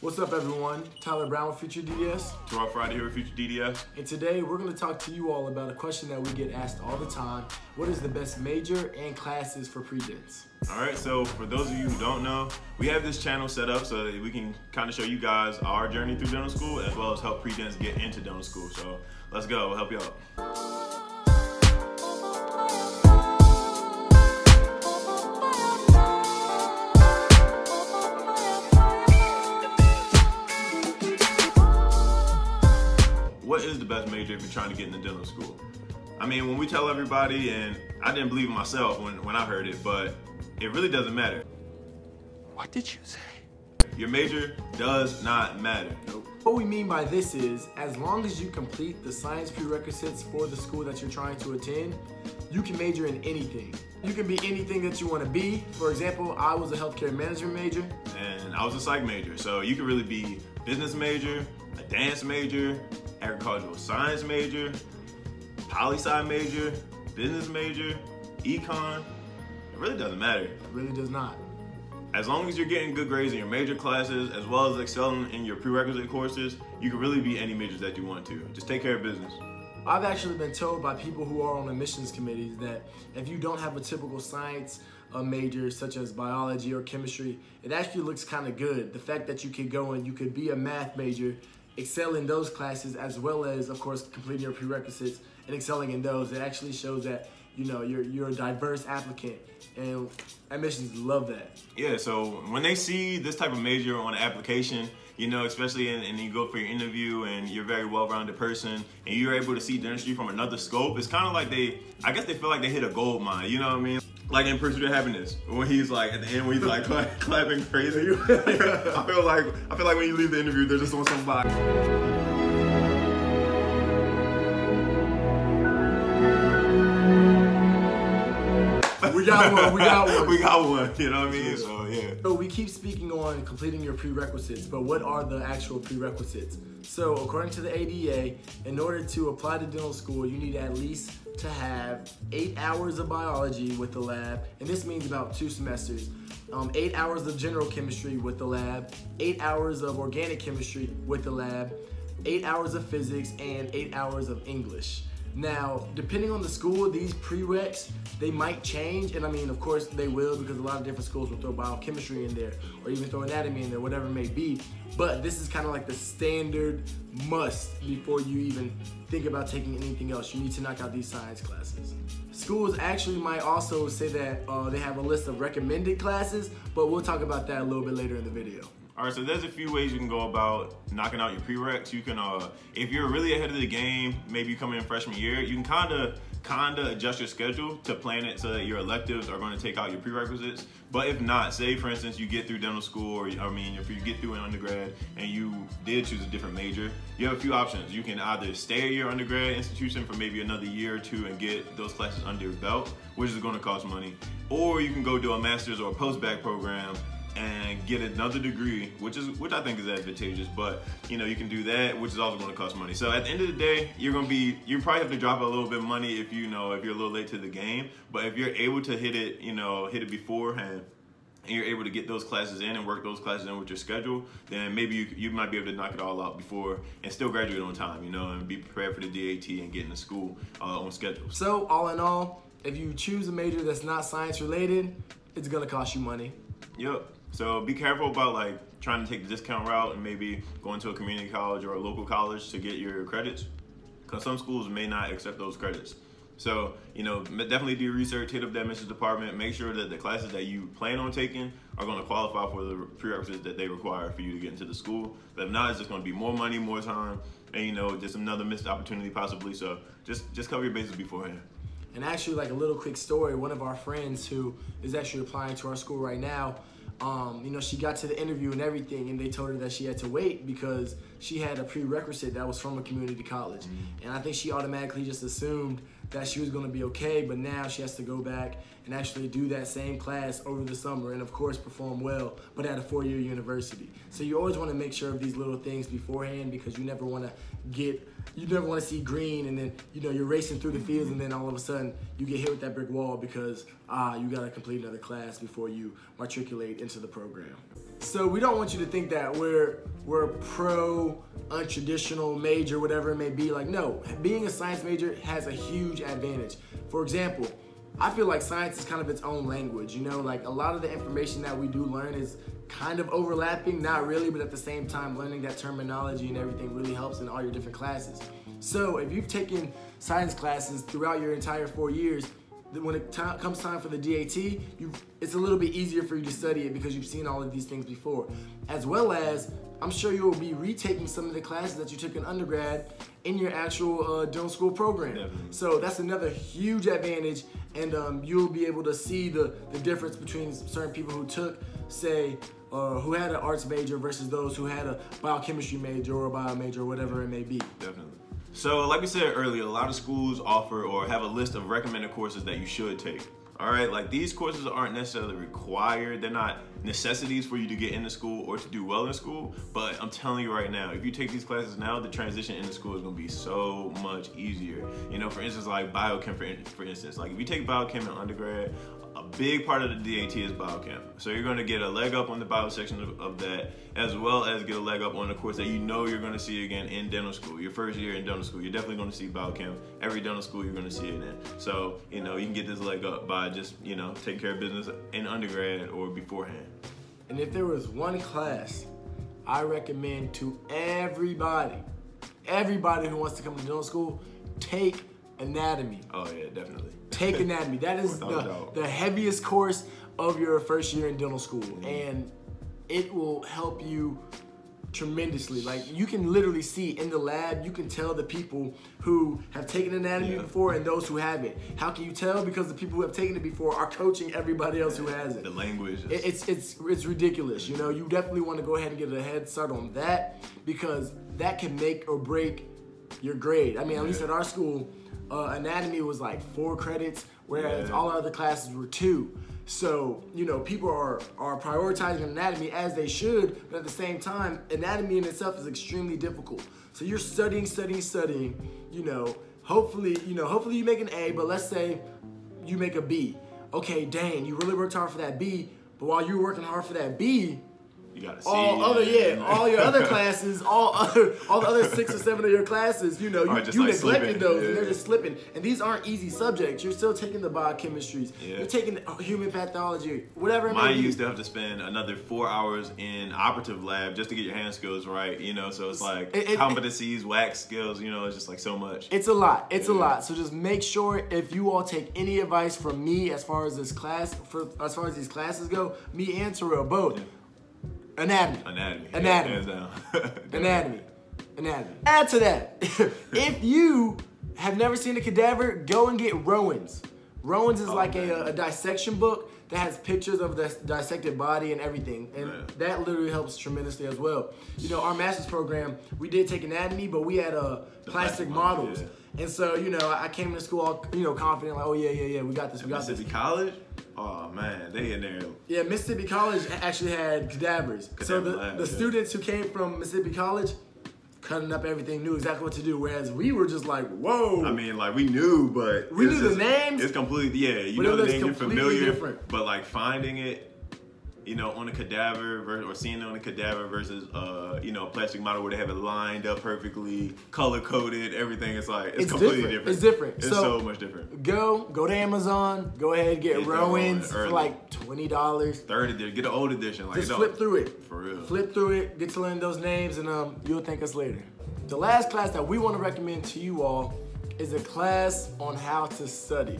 What's up, everyone? Tyler Brown with Future DDS. Gerard Friday here with Future DDS. And today we're going to talk to you all about a question that we get asked all the time What is the best major and classes for pre dents? All right, so for those of you who don't know, we have this channel set up so that we can kind of show you guys our journey through dental school as well as help pre dents get into dental school. So let's go, we'll help you out. What is best major if you're trying to get into dental school? I mean, when we tell everybody, and I didn't believe it myself when, when I heard it, but it really doesn't matter. What did you say? Your major does not matter. What we mean by this is, as long as you complete the science prerequisites for the school that you're trying to attend, you can major in anything. You can be anything that you want to be. For example, I was a healthcare management major. And I was a psych major, so you could really be business major, a dance major, agricultural science major, poli sci major, business major, econ. It really doesn't matter. It really does not. As long as you're getting good grades in your major classes, as well as excelling in your prerequisite courses, you can really be any majors that you want to. Just take care of business. I've actually been told by people who are on admissions committees that if you don't have a typical science uh, major such as biology or chemistry, it actually looks kind of good. The fact that you could go and you could be a math major, excel in those classes as well as, of course, completing your prerequisites and excelling in those, it actually shows that you know you're you're a diverse applicant, and admissions love that. Yeah, so when they see this type of major on an application, you know, especially in, and you go for your interview and you're a very well-rounded person and you're able to see dentistry from another scope, it's kind of like they, I guess they feel like they hit a gold mine, you know what I mean? Like in Pursuit of Happiness, when he's like at the end, when he's like cla- clapping crazy. I feel like I feel like when you leave the interview, they're just on some vibe. We got one. We got one. we got one. You know what I mean? So yeah. So we keep speaking on completing your prerequisites, but what are the actual prerequisites? So according to the ADA, in order to apply to dental school, you need at least to have eight hours of biology with the lab, and this means about two semesters. Um, eight hours of general chemistry with the lab, eight hours of organic chemistry with the lab, eight hours of physics, and eight hours of English. Now, depending on the school, these prereqs, they might change, and I mean, of course, they will because a lot of different schools will throw biochemistry in there or even throw anatomy in there, whatever it may be. But this is kind of like the standard must before you even think about taking anything else. You need to knock out these science classes. Schools actually might also say that uh, they have a list of recommended classes, but we'll talk about that a little bit later in the video. All right, so there's a few ways you can go about knocking out your prereqs. You can, uh, if you're really ahead of the game, maybe you come in freshman year, you can kind of kind of adjust your schedule to plan it so that your electives are going to take out your prerequisites. But if not, say for instance you get through dental school, or I mean if you get through an undergrad and you did choose a different major, you have a few options. You can either stay at your undergrad institution for maybe another year or two and get those classes under your belt, which is going to cost money, or you can go do a master's or a post-bac program and get another degree, which is which I think is advantageous. But you know, you can do that, which is also going to cost money. So at the end of the day, you're going to be you probably have to drop a little bit of money if you know if you're a little late to the game. But if you're able to hit it, you know, hit it beforehand. And you're able to get those classes in and work those classes in with your schedule, then maybe you, you might be able to knock it all out before and still graduate on time, you know, and be prepared for the DAT and get into school uh, on schedule. So, all in all, if you choose a major that's not science related, it's gonna cost you money. Yep. So be careful about like trying to take the discount route and maybe going to a community college or a local college to get your credits, because some schools may not accept those credits. So you know, definitely do research, hit up that admissions department, make sure that the classes that you plan on taking are going to qualify for the prerequisites that they require for you to get into the school. But if not, it's just going to be more money, more time, and you know, just another missed opportunity possibly. So just just cover your bases beforehand. And actually, like a little quick story, one of our friends who is actually applying to our school right now, um, you know, she got to the interview and everything, and they told her that she had to wait because she had a prerequisite that was from a community college. Mm-hmm. And I think she automatically just assumed that she was going to be okay, but now she has to go back and actually do that same class over the summer and, of course, perform well, but at a four year university. So you always want to make sure of these little things beforehand because you never want to get, you never want to see green and then, you know, you're racing through the fields and then all of a sudden you get hit with that brick wall because, ah, you got to complete another class before you matriculate into the program. So we don't want you to think that we're we're pro untraditional major, whatever it may be. Like, no, being a science major has a huge advantage. For example, I feel like science is kind of its own language. You know, like a lot of the information that we do learn is kind of overlapping, not really, but at the same time, learning that terminology and everything really helps in all your different classes. So if you've taken science classes throughout your entire four years, when it comes time for the DAT, you it's a little bit easier for you to study it because you've seen all of these things before. As well as, I'm sure you'll be retaking some of the classes that you took in undergrad in your actual uh, dental school program. Definitely. So that's another huge advantage, and um, you'll be able to see the, the difference between certain people who took, say, uh, who had an arts major versus those who had a biochemistry major or a bio major or whatever it may be. Definitely. So, like we said earlier, a lot of schools offer or have a list of recommended courses that you should take. All right, like these courses aren't necessarily required. They're not necessities for you to get into school or to do well in school. But I'm telling you right now, if you take these classes now, the transition into school is gonna be so much easier. You know, for instance, like biochem, for, for instance, like if you take biochem in undergrad, a big part of the DAT is biochem. So you're gonna get a leg up on the bio section of, of that, as well as get a leg up on the course that you know you're gonna see again in dental school. Your first year in dental school, you're definitely gonna see biochem. Every dental school you're gonna see it in. So, you know, you can get this leg up by just, you know, taking care of business in undergrad or beforehand. And if there was one class I recommend to everybody, everybody who wants to come to dental school, take anatomy. Oh yeah, definitely. Take anatomy. That is the, doubt. the heaviest course of your first year in dental school. Mm-hmm. And it will help you tremendously. Like you can literally see in the lab, you can tell the people who have taken anatomy Yeah. before and those who haven't. How can you tell? Because the people who have taken it before are coaching everybody else who has it. The language. It- It's it's it's ridiculous. You know, you definitely want to go ahead and get a head start on that because that can make or break your grade. I mean, at least at our school, uh, anatomy was like four credits, whereas Yeah. all our other classes were two. So you know, people are are prioritizing anatomy as they should, but at the same time, anatomy in itself is extremely difficult. So you're studying, studying, studying. You know, hopefully, you know, hopefully you make an A, but let's say you make a B. Okay, dang, you really worked hard for that B, but while you were working hard for that B, you see. all other yeah, all your other classes, all other all the other six or seven of your classes, you know, you, you like neglected slipping, those and they're just slipping. And these aren't easy subjects. You're still taking the biochemistries. Yeah. You're taking oh, human pathology, whatever it may Mine used to have to spend another four hours in operative lab just to get your hand skills right, you know. So it's like It- it- competencies, wax skills, you know. It's just like so much. It's a lot. It's a lot. So just make sure if you all take any advice from me as far as this class, for as far as these classes go, me and Terrell both. Anatomy. Anatomy. Anatomy. Anatomy. Anatomy. Add to that, if you have never seen a cadaver, go and get Rohen's. Rohen's is Oh, like a, a dissection book that has pictures of the dissected body and everything. And Man. that literally helps tremendously as well. You know, our master's program, we did take anatomy, but we had uh, plastic, plastic models. models, And so, you know, I came to school all, you know, confident, like, oh, yeah, yeah, yeah, we got this, we got this. Mississippi College. Oh man, they in there. Yeah, Mississippi College actually had cadavers. so the, lab, the yeah. students who came from Mississippi College, cutting up everything, knew exactly what to do. Whereas we were just like, whoa. I mean, like we knew, but We knew the just- names, It's completely yeah. You know the name, you're familiar, different. but like finding it, you know, on a cadaver or seeing it on a cadaver versus uh, you know, a plastic model where they have it lined up perfectly, color coded, everything. It's like it's, It's completely different. different. It's different. It's So- so, much different. go, go to Amazon, go ahead, get Get Rohen's Rohen for like twenty dollars. Third edition, get an old edition. Like Just flip through it. For real. Flip through it, get to learn those names, and um, you'll thank us later. The last class that we want to recommend to you all is a class on how to study.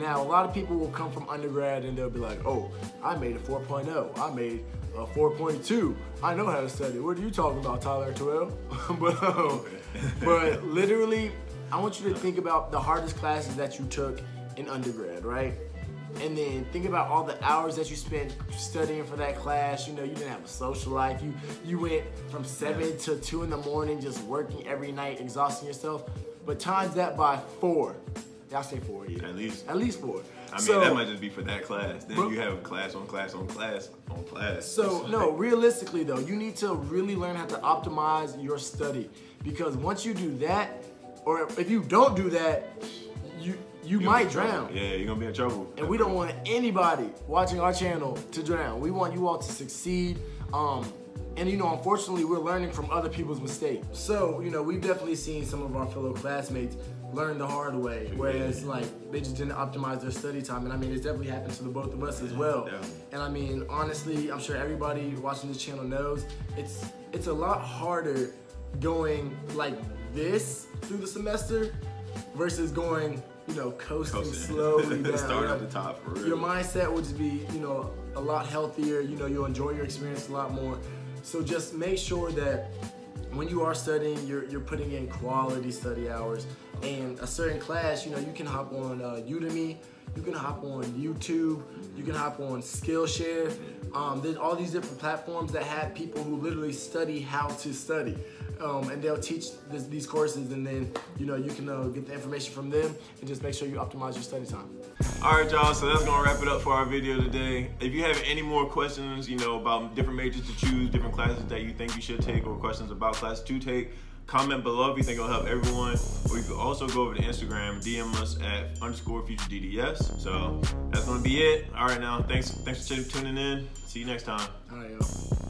Now, a lot of people will come from undergrad and they'll be like, oh, I made a 4.0, I made a 4.2, I know how to study. What are you talking about, Tyler Terrell? but, um, but literally, I want you to think about the hardest classes that you took in undergrad, right? and then think about all the hours that you spent studying for that class. You know, you didn't have a social life. You you went from seven to two in the morning, just working every night, exhausting yourself. But times that by four. Y'all say four, yeah. At least. At least four. I mean, so, that might just be for that class. Then But- you have class on class on class on class. So no, realistically though, you need to really learn how to optimize your study because once you do that, or if you don't do that, you you you're might drown. Yeah, you're gonna be in trouble. And we don't want anybody watching our channel to drown. We want you all to succeed. Um, and you know, unfortunately, we're learning from other people's mistakes. So, you know, we've definitely seen some of our fellow classmates learn the hard way, whereas like they just didn't optimize their study time. And I mean, it's definitely happened to the both of us as well. And I mean, honestly, I'm sure everybody watching this channel knows it's it's a lot harder going like this through the semester versus going, you know, coasting, Coasting. slowly down. Start at the top for real. Your mindset would just be, you know, a lot healthier. You know, you'll enjoy your experience a lot more. So just make sure that when you are studying, you're, you're putting in quality study hours. And a certain class, you know, you can hop on uh, Udemy, you can hop on YouTube, you can hop on Skillshare. Um, there's all these different platforms that have people who literally study how to study. Um, and they'll teach this, these courses, and then you know you can uh, get the information from them, and just make sure you optimize your study time. All right, y'all. So that's gonna wrap it up for our video today. If you have any more questions, you know, about different majors to choose, different classes that you think you should take, or questions about classes to take, comment below if you think it'll help everyone. Or you can also go over to Instagram, DM us at underscore future DDS. So that's gonna be it. All right, now thanks, thanks for tuning in. See you next time. All right, y'all.